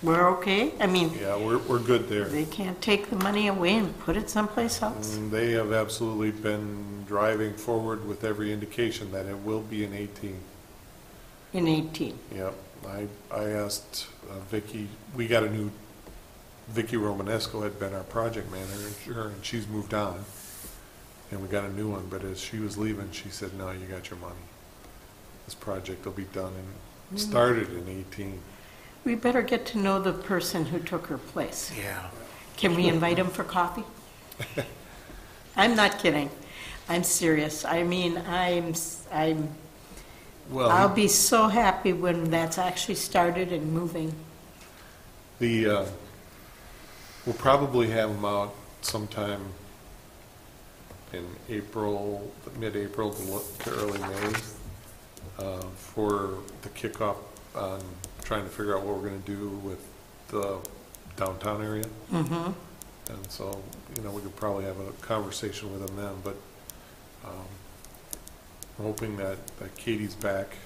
We're okay? I mean, Yeah, we're, we're good there. they can't take the money away and put it someplace else? Mm, They have absolutely been driving forward with every indication that it will be in 18. In 18? Yep, I, I asked uh, Vicky, we got a new, Vicky Romanesco had been our project manager, and she's moved on. And we got a new one, but as she was leaving, she said, no, you got your money. This project will be done and started in 18. We better get to know the person who took her place. Yeah. Can we invite him for coffee? I'm not kidding. I'm serious. I mean, I'm, s- I'm, Well, I'll be so happy when that's actually started and moving. The, uh, we'll probably have them out sometime in April, mid-April to lo- to early May, uh, for the kickoff on trying to figure out what we're gonna do with the downtown area. Mm-hmm. And so, you know, we could probably have a conversation with them then, but, um, I'm hoping that, that Katie's back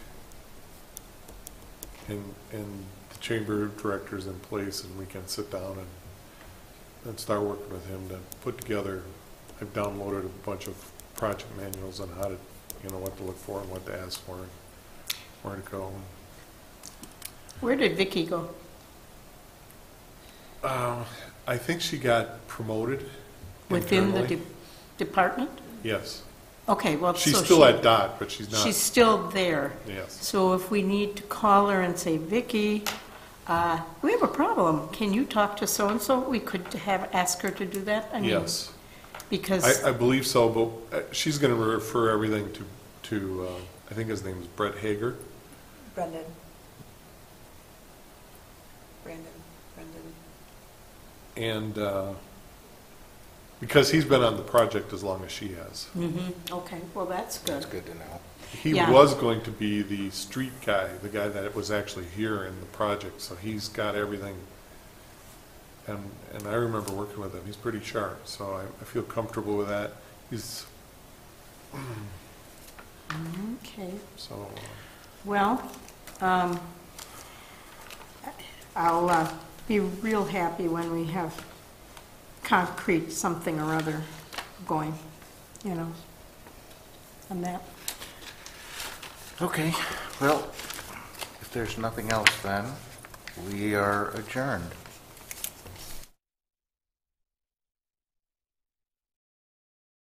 and, and the chamber of director's in place and we can sit down and, and start working with him to put together, I've downloaded a bunch of project manuals on how to, you know, what to look for and what to ask for and where to go. Where did Vicky go? Um, I think she got promoted Within the internally. de- department? Yes. Okay, well, so She's she... still at DOT, but she's not, She's still there. yes. So if we need to call her and say, Vicky, uh, we have a problem, can you talk to so-and-so? We could have, ask her to do that? I mean, Yes, Because, I, I believe so, but uh, she's gonna refer everything to, to, uh, I think his name is Brett Hager. Brendan. Brandon, Brendan. And, uh, because he's been on the project as long as she has. Mhm, okay, well, that's good. That's good. good to know. He Yeah. was going to be the street guy, the guy that was actually here in the project, so he's got everything. And, and I remember working with him, he's pretty sharp, so I, I feel comfortable with that. He's, Okay, so, uh, well, um, I'll uh, be real happy when we have concrete something or other going, you know, on that. Okay, well, if there's nothing else then, we are adjourned.